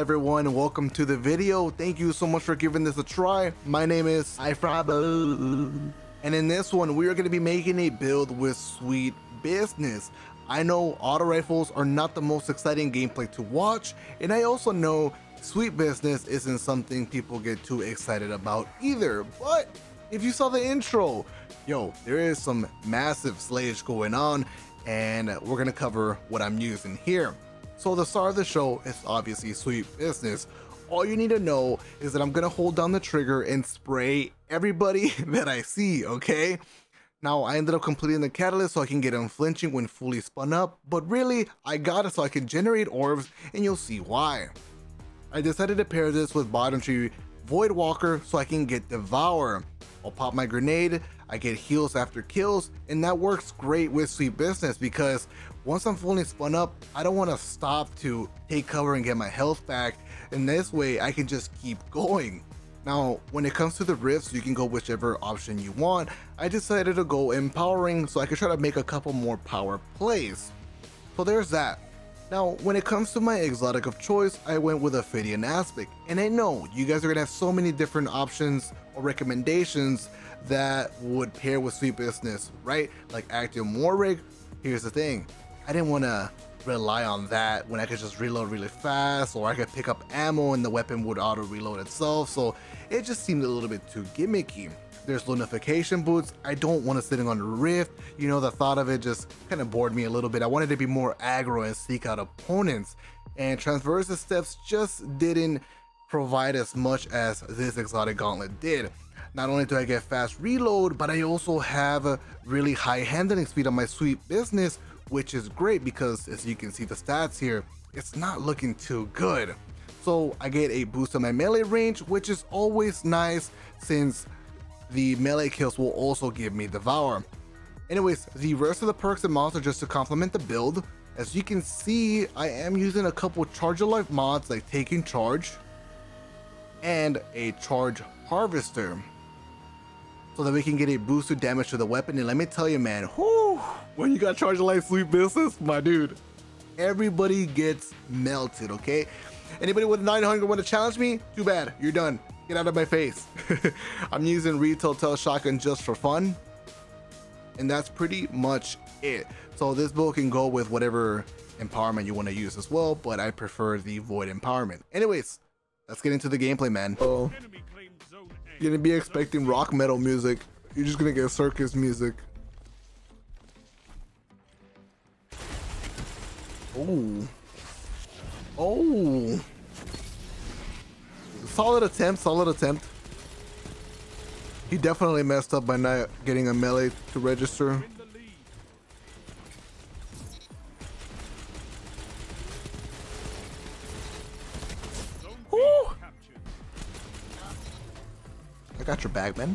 everyone welcome to the video. Thank you so much for giving this a try. My name is iFrostBolt. And in this one, we are going to be making a build with Sweet Business. I know auto rifles are not the most exciting gameplay to watch, and I also know Sweet Business isn't something people get too excited about either. But if you saw the intro, yo, there is some massive slayage going on, and we're going to cover what I'm using here. So the star of the show is obviously Sweet Business. All you need to know is that I'm gonna hold down the trigger and spray everybody that I see, okay? Now, I ended up completing the catalyst so I can get unflinching when fully spun up, but really, I got it so I can generate orbs, and you'll see why. I decided to pair this with Bottom Tree Void Walker so I can get Devour. I'll pop my grenade, I get heals after kills, and that works great with Sweet Business because once I'm fully spun up, I don't want to stop to take cover and get my health back, and this way I can just keep going. Now, when it comes to the rifts, you can go whichever option you want. I decided to go empowering so I could try to make a couple more power plays. So there's that. Now, when it comes to my exotic of choice, I went with Ophidian Aspect, and I know you guys are gonna have so many different options or recommendations that would pair with Sweet Business, right? Like Actium War Rig. Here's the thing, I didn't want to rely on that when I could just reload really fast or I could pick up ammo and the weapon would auto reload itself so it just seemed a little bit too gimmicky. There's Lunafaction Boots. I don't want to sitting on the rift. You know, the thought of it just kind of bored me a little bit. I wanted to be more aggro and seek out opponents. And Transversive Steps just didn't provide as much as this exotic gauntlet did. Not only do I get fast reload, but I also have a really high handling speed on my sweet business, which is great because as you can see the stats here, it's not looking too good. So I get a boost on my melee range, which is always nice since the melee kills will also give me Devour. Anyways, the rest of the perks and mods are just to complement the build. As you can see, I am using a couple Charge Life mods like Taking Charge and a Charge Harvester so that we can get a boost boosted damage to the weapon. And let me tell you, man, whoo, when you got Charge Life Sweet Business, my dude, everybody gets melted, okay? Anybody with 900 want to challenge me? Too bad, you're done. Get out of my face. I'm using Retold Tale Shotgun just for fun. And that's pretty much it. So this build can go with whatever empowerment you want to use as well, but I prefer the Void Empowerment. Anyways, let's get into the gameplay, man. Oh, you're gonna be expecting rock metal music. You're just gonna get circus music. Oh. Oh. Solid attempt, solid attempt. He definitely messed up by not getting a melee to register. I got your bag, man.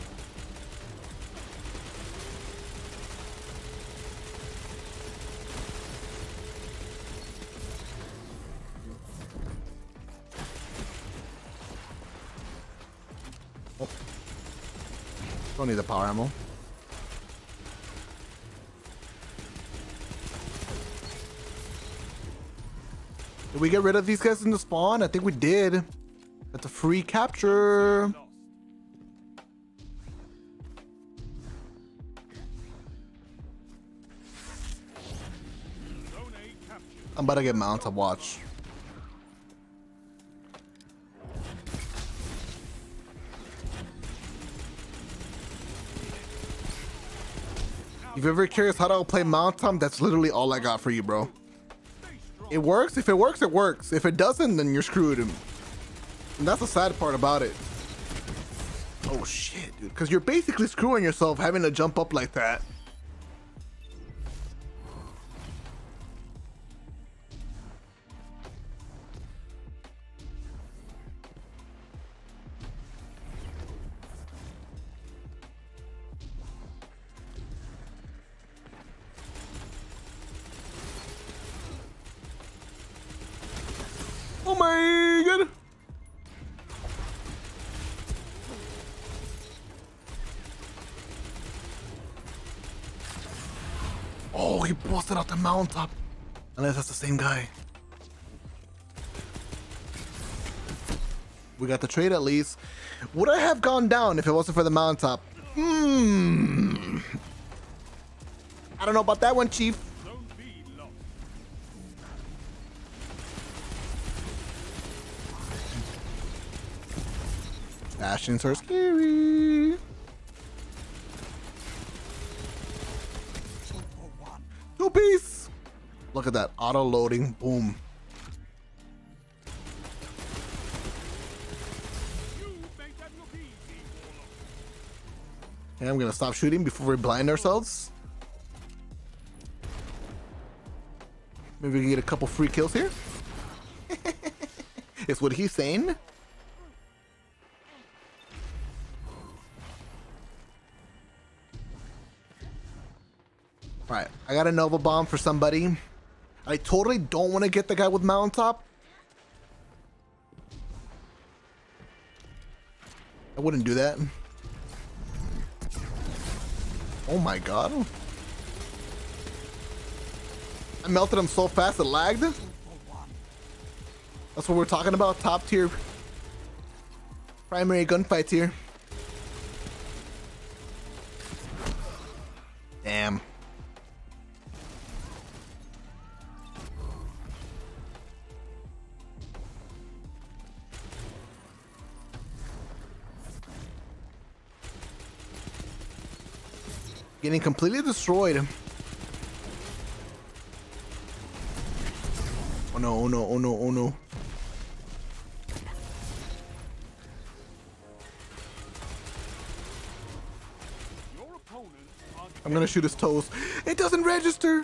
Don't need the power ammo. Did we get rid of these guys in the spawn? I think we did. That's a free capture. I'm about to get mount to watch. You're ever curious how to play Mountaintop, that's literally all I got for you, bro. It works. If it works, it works. If it doesn't, then you're screwed. And that's the sad part about it. Oh shit, dude. Because you're basically screwing yourself having to jump up like that. Oh! He busted out the mountaintop. Unless that's the same guy. We got the trade at least. Would I have gone down if it wasn't for the mountaintop? Hmm. I don't know about that one, Chief. Bastions are scary. Two piece. Look at that auto loading. Boom. And I'm gonna stop shooting before we blind ourselves. Maybe we can get a couple free kills here. it's what he's saying. Alright, I got a Nova Bomb for somebody. I totally don't want to get the guy with Mountaintop. I wouldn't do that. Oh my god. I melted him so fast it lagged. That's what we're talking about. Top tier primary gunfights here. Getting completely destroyed. Oh no, oh no, oh no, oh no. I'm gonna shoot his toes. It doesn't register.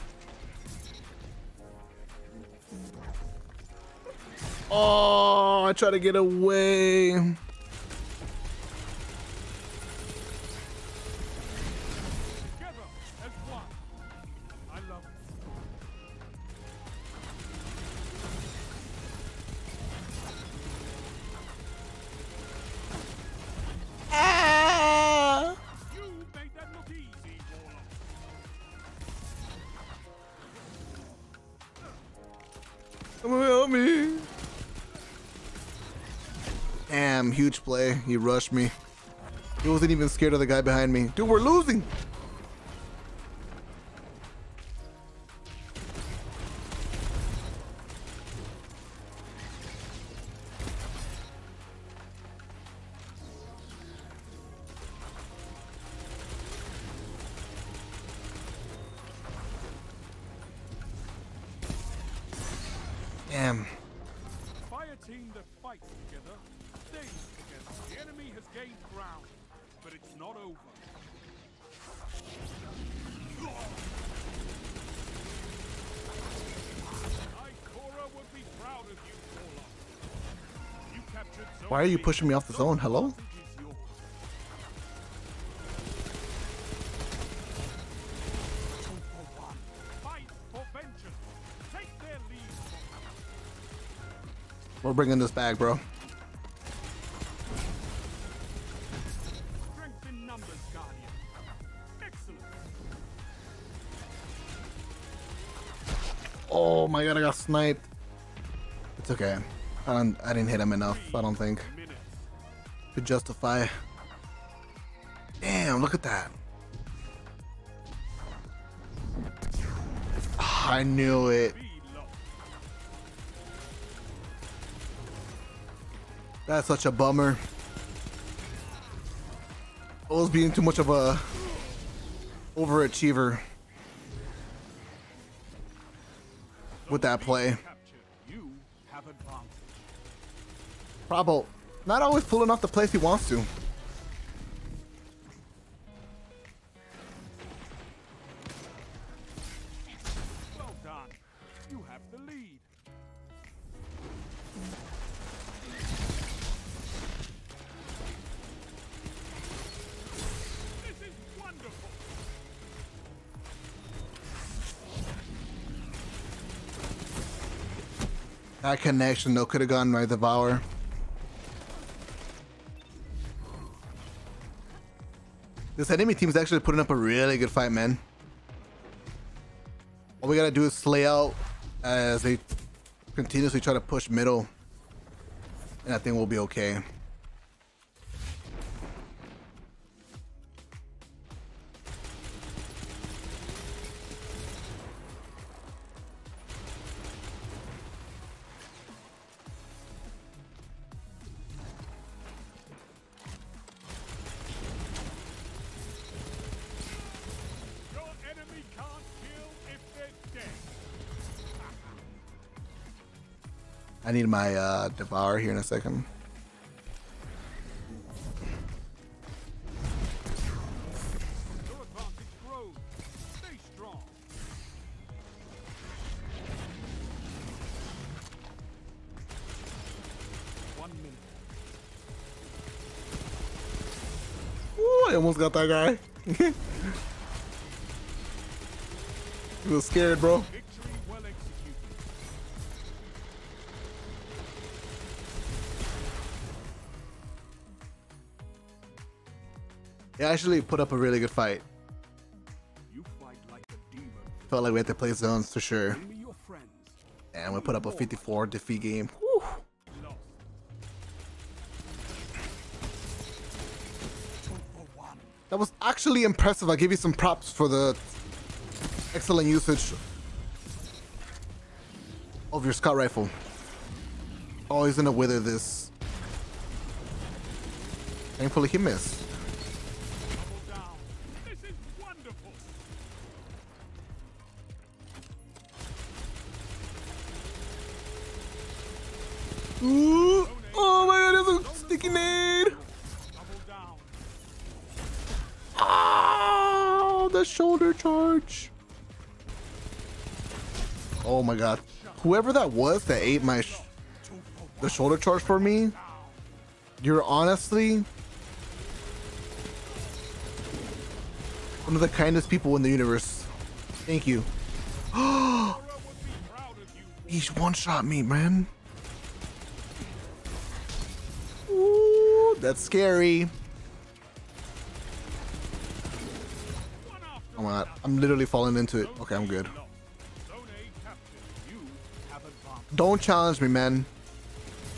Oh, I try to get away. Someone help me. Damn, huge play. He rushed me. He wasn't even scared of the guy behind me. Dude, we're losing. Why are you pushing me off the zone? Hello? We're bringing this back, bro. Oh my god, I got sniped. It's okay. I don't. I didn't hit him enough. I don't think to justify. Damn! Look at that. Ah, I knew it. That's such a bummer. I was being too much of a overachiever with that play. Captured. You have advanced. Bravo. Not always pulling off the place he wants to. Well done. You have the lead. This is wonderful. That connection though could have gone right devour. This enemy team is actually putting up a really good fight, man. All we gotta do is slay out as they continuously try to push middle. And I think we'll be okay. I need my uh, devour here in a second. Ooh, I almost got that guy. he was scared, bro. He actually put up a really good fight. You fight like a demon. Felt like we had to play zones for sure. Bring me your friends. And we put up a 54 defeat game. Lost. Two for one. That was actually impressive. I give you some props for the excellent usage of your scout rifle. Oh, he's gonna wither this. Thankfully, he missed. Shoulder charge. Oh my god. Whoever that was that ate my sh- the shoulder charge for me, you're honestly one of the kindest people in the universe. Thank you. Aura would be proud of you. He one shot me, man. Ooh, that's scary. God, I'm literally falling into it. Okay, I'm good. Don't challenge me, man.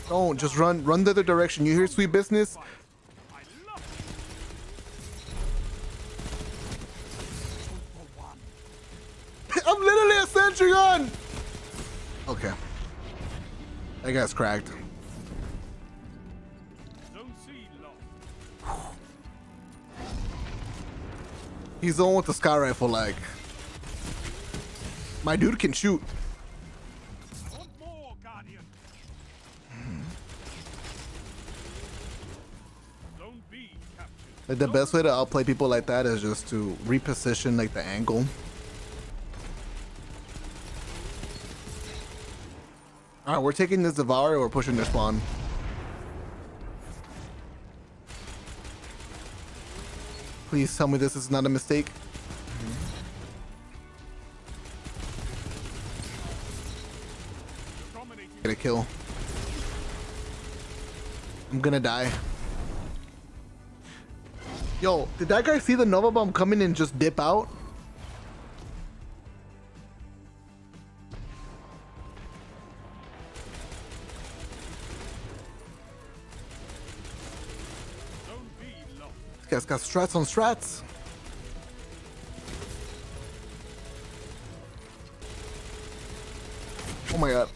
Don't just run, run the other direction. You hear sweet business? I'm literally a sentry gun. Okay, that guy's cracked. He's the one with the sky rifle. Like, my dude can shoot. More. Like the best way to outplay people like that is just to reposition like the angle. All right, we're taking this devour. We're pushing their spawn. Please tell me this is not a mistake. Get a kill. I'm gonna die. Yo, did that guy see the Nova Bomb coming and just dip out? Guy's got strats on strats. Oh my god.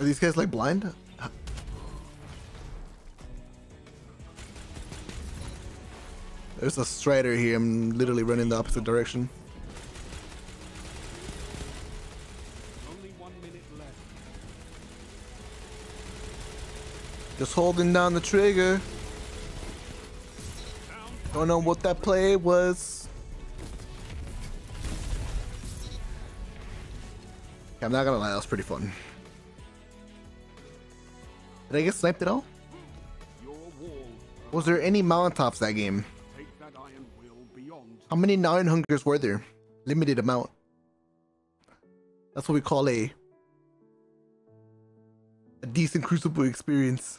Are these guys like blind? There's a strider here. I'm literally running the opposite direction. Only one minute left. Just holding down the trigger. Don't know what that play was. I'm not gonna lie, that was pretty fun. Did I get sniped at all? Was there any Molotovs that game? How many nine hungers were there? Limited amount. That's what we call a a decent crucible experience.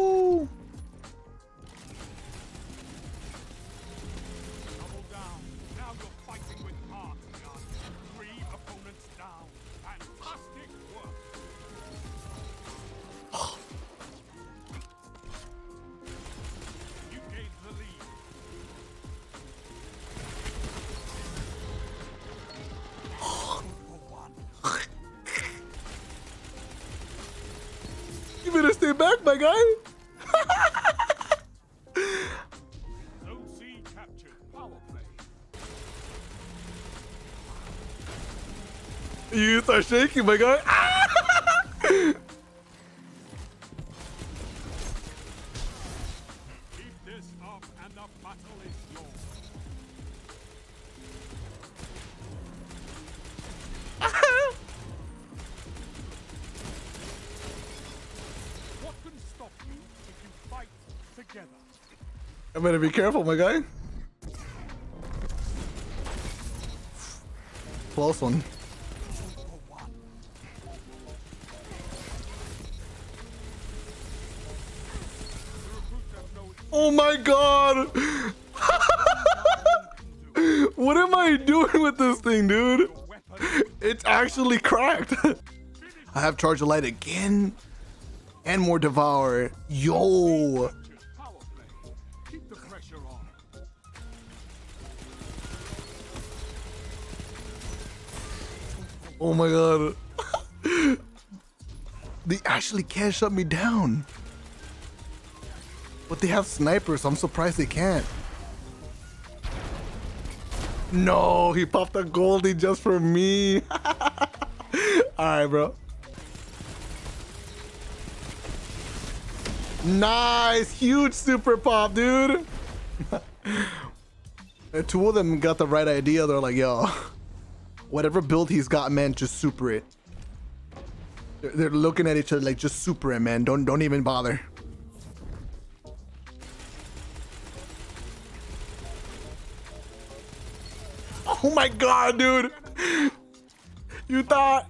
my guy. You start shaking, my guy. Ah! Better be careful, my guy. Close one. Oh my god! what am I doing with this thing, dude? It's actually cracked. I have Charge of Light again. And more Devour. Yo! Oh my god. they actually can't shut me down. But they have snipers, I'm surprised they can't. No, he popped a goldie just for me. Alright, bro. Nice, huge super pop, dude. Two of them got the right idea. They're like, yo, whatever build he's got, man, just super it. They're, they're looking at each other like, just super it, man. Don't don't even bother. Oh my god, dude! You thought?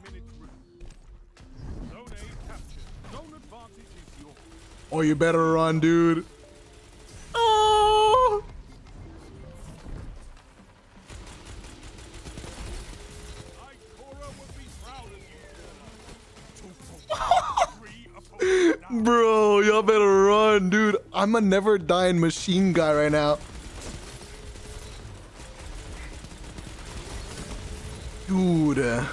Oh, you better run, dude. I'm a never dying machine guy right now. Dude,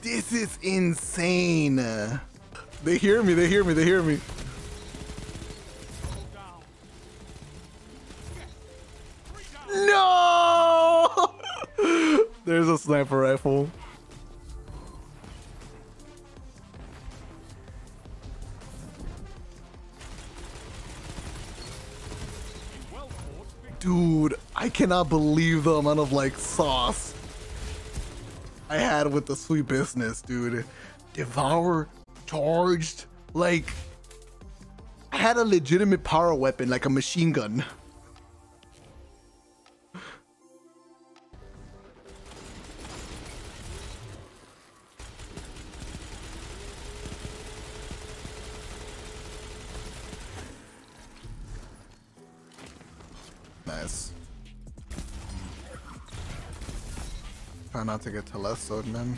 this is insane. They hear me, they hear me, they hear me. No! There's a sniper rifle. Dude, I cannot believe the amount of like sauce I had with the sweet business, dude. Devour, charged, like I had a legitimate power weapon, like a machine gun. Not to get telestoed, man.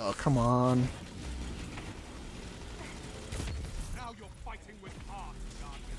Oh, come on. Now you're fighting with heart, Guardian.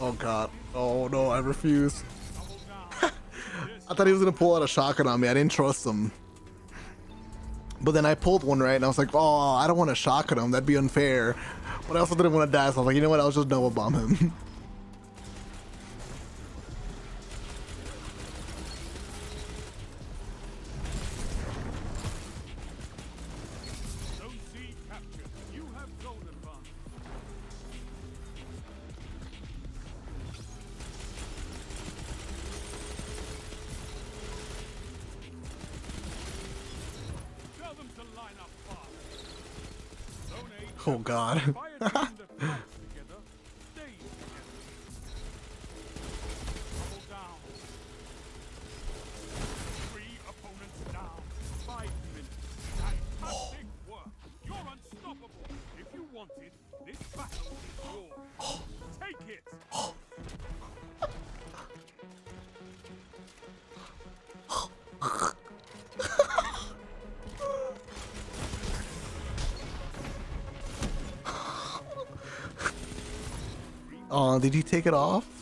Oh god. Oh no, I refuse. I thought he was gonna pull out a shotgun on me. I didn't trust him. But then I pulled one right, and I was like, "Oh, I don't want to shotgun him. That'd be unfair." But I also didn't want to die, so I was like, "You know what? I'll just double bomb him." Oh god. Did he take it off?